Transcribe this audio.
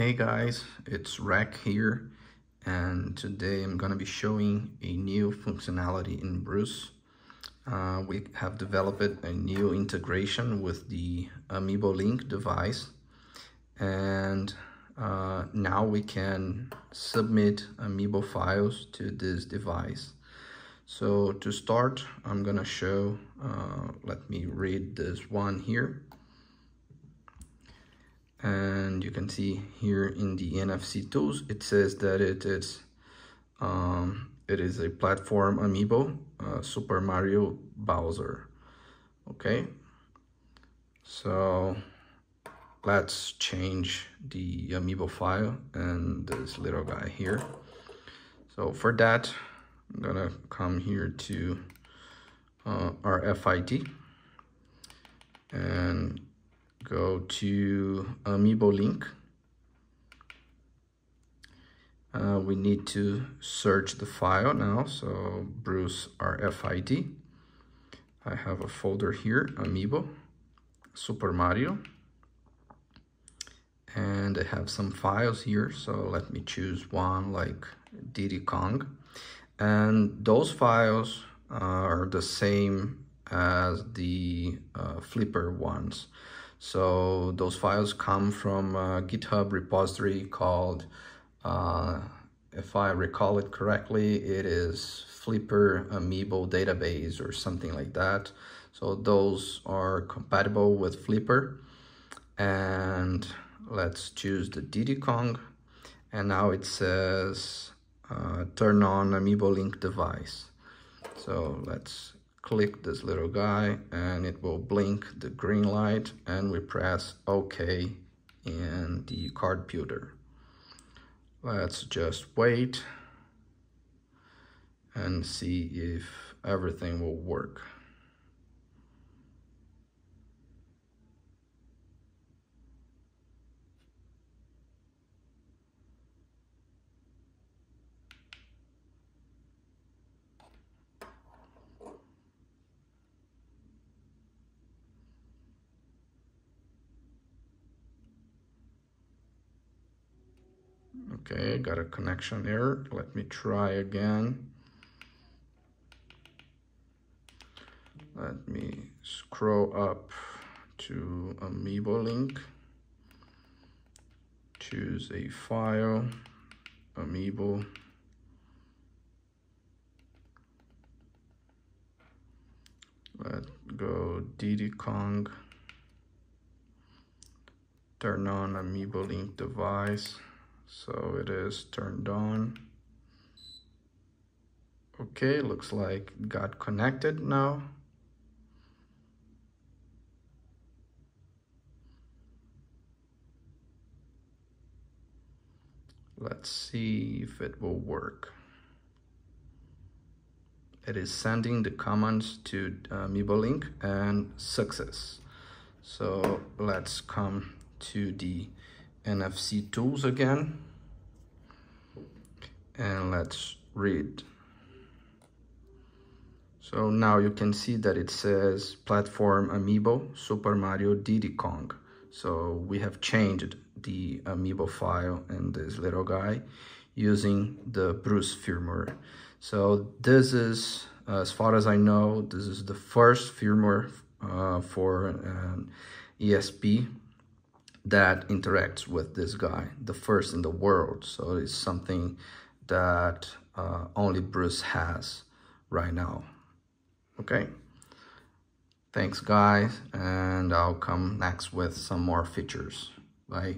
Hey guys, it's Rack here and today I'm gonna be showing a new functionality in Bruce. Uh, we have developed a new integration with the Amiibo Link device and uh, now we can submit Amiibo files to this device. So to start, I'm gonna show, uh, let me read this one here and you can see here in the NFC tools it says that it is um, it is a platform amiibo uh, Super Mario Bowser. Okay. So let's change the amiibo file and this little guy here. So for that I'm gonna come here to uh, RFID and go to Amiibo link. Uh, we need to search the file now, so Bruce RFID. I have a folder here, Amiibo, Super Mario. And I have some files here, so let me choose one like Diddy Kong. And those files are the same as the uh, Flipper ones. So those files come from a GitHub repository called, uh, if I recall it correctly, it is Flipper Amiibo database or something like that. So those are compatible with Flipper. And let's choose the Diddy. And now it says uh, turn on Amiibo link device. So let's click this little guy and it will blink the green light and we press OK in the Cardputer. Let's just wait and see if everything will work. Okay, got a connection error. Let me try again. Let me scroll up to Amiibo link. Choose a file, Amiibo. Let go Diddy Kong. Turn on Amiibo link device so it is turned on. Okay looks like got connected now. Let's see if it will work. It is sending the commands to uh, and success. So let's come to the NFC tools again. And let's read. So now you can see that it says platform amiibo Super Mario Diddy Kong. So we have changed the amiibo file in this little guy using the Bruce firmware. So this is, as far as I know, this is the first firmware uh, for an ESP that interacts with this guy, the first in the world. So it's something that uh, only Bruce has right now. Okay. Thanks guys, and I'll come next with some more features. Bye.